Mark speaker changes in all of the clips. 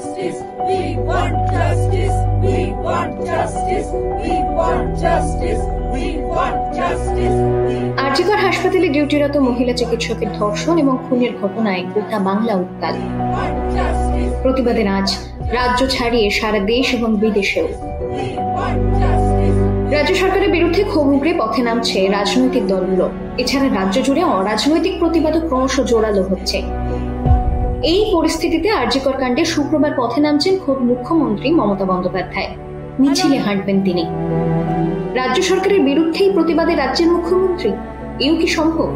Speaker 1: justice. We want justice. We want justice. We
Speaker 2: want justice. We want justice. হাসপাতালে ডিউটিরত মহিলা চিকিৎসকের ধর্ষণ এবং খুনের ঘটনায় গোটা বাংলা উত্তাল প্রতিবাদে আজ রাজ্য ছাড়িয়ে সারা দেশ এবং বিদেশেও রাজ্য সরকারের বিরুদ্ধে ক্ষোভ উগড়ে পথে নামছে রাজনৈতিক দলগুলো এছাড়া রাজ্য জুড়ে অরাজনৈতিক প্রতিবাদও ক্রমশ জোরালো হচ্ছে এই পরিস্থিতিতে আরজিকর কাণ্ডে শুক্রবার পথে নামছেন খোদ মুখ্যমন্ত্রী মমতা বন্দ্যোপাধ্যায়। মিছিলে হাঁটবেন তিনি। রাজ্য সরকারের বিরুদ্ধেই প্রতিবাদে রাজ্যের মুখ্যমন্ত্রী। এও কি সম্ভব?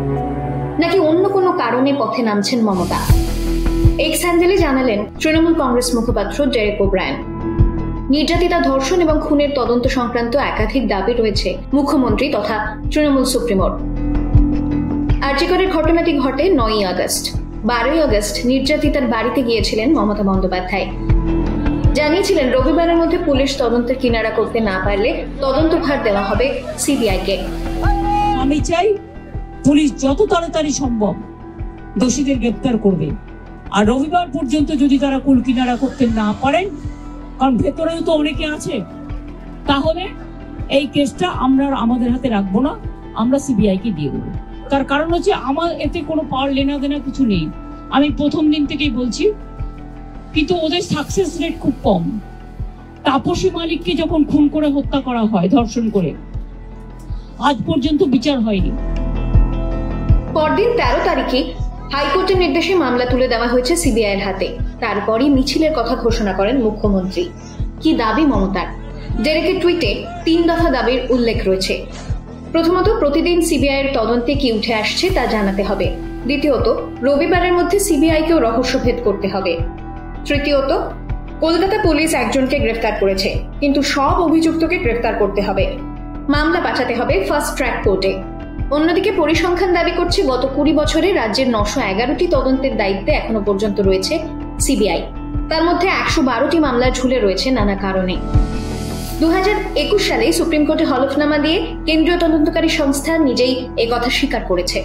Speaker 2: নাকি অন্য কোনো কারণে পথে নামছেন মমতা? এক্স হ্যান্ডেলে জানালেন তৃণমূল কংগ্রেস মুখপাত্র ডেরেক ওব্রায়ন। নির্যাতিতা ধর্ষণ এবং খুনের তদন্ত সংক্রান্ত একাধিক দাবি রয়েছে মুখ্যমন্ত্রী তথা তৃণমূল সুপ্রিমোর। আর্যিকরের ঘটনাটি ঘটে নয়ই আগস্ট। বারোই আগস্ট নির্যাতিতার বাড়িতে গিয়েছিলেন মমতা বন্দ্যোপাধ্যায়। জানিয়েছিলেন, রবিবারের মধ্যে পুলিশ তদন্তের কিনারা করতে না পারলে তদন্তভার দেওয়া হবে সিবিআইকে।
Speaker 3: আমি চাই পুলিশ যত তাড়াতাড়ি সম্ভব দোষীদের গ্রেপ্তার করবে। আর রবিবার পর্যন্ত যদি তারা কুল কিনারা করতে না পারেন, কারণ ভেতরেও তো অনেকে আছে, তাহলে এই কেসটা আমরা আমাদের হাতে রাখব না, আমরা সিবিআই কে দিয়ে দেবো। তার কারণ হচ্ছে আমার এতে কোনো পাওয়ার লেনা দেনা কিছু নেই। আমি প্রথম দিন থেকেই বলছি, কিন্তু ওদের সাকসেস রেট খুব কম। তাপসী মালিককে যখন খুন করে হত্যা করা হয়, ধর্ষণ করে, আজ পর্যন্ত বিচার হয়নি।
Speaker 2: পরদিন তেরো তারিখে হাইকোর্টের নির্দেশে মামলা তুলে দেওয়া হয়েছে সিবিআইয়ের হাতে। তারপরই মিছিলের কথা ঘোষণা করেন মুখ্যমন্ত্রী। কি দাবি মমতার? ডেরেকের টুইটে তিন দফা দাবির উল্লেখ রয়েছে। প্রথমত, প্রতিদিন সিবিআইয়ের তদন্তে কি উঠে আসছে তা জানাতে হবে। দ্বিতীয়ত, রবিবারের মধ্যে সিবিআইকেও রহস্যভেদ করতে হবে। তৃতীয়ত, কলকাতা পুলিশ একজনকে গ্রেফতার করেছে, কিন্তু সব অভিযুক্তকে গ্রেফতার করতে হবে। মামলা পাঠাতে হবে ফার্স্ট ট্র্যাক কোর্টে। অন্যদিকে, পরিসংখ্যান দাবি করছে, গত কুড়ি বছরে রাজ্যের নশো এগারোটি তদন্তের দায়িত্বে এখনও পর্যন্ত রয়েছে সিবিআই তার মধ্যে একশো বারোটি মামলা ঝুলে রয়েছে নানা কারণে। দু সালে সুপ্রিম কোর্টে হলফনামা দিয়ে কেন্দ্রীয় তদন্তকারী সংস্থা নিজেই কথা স্বীকার করেছে।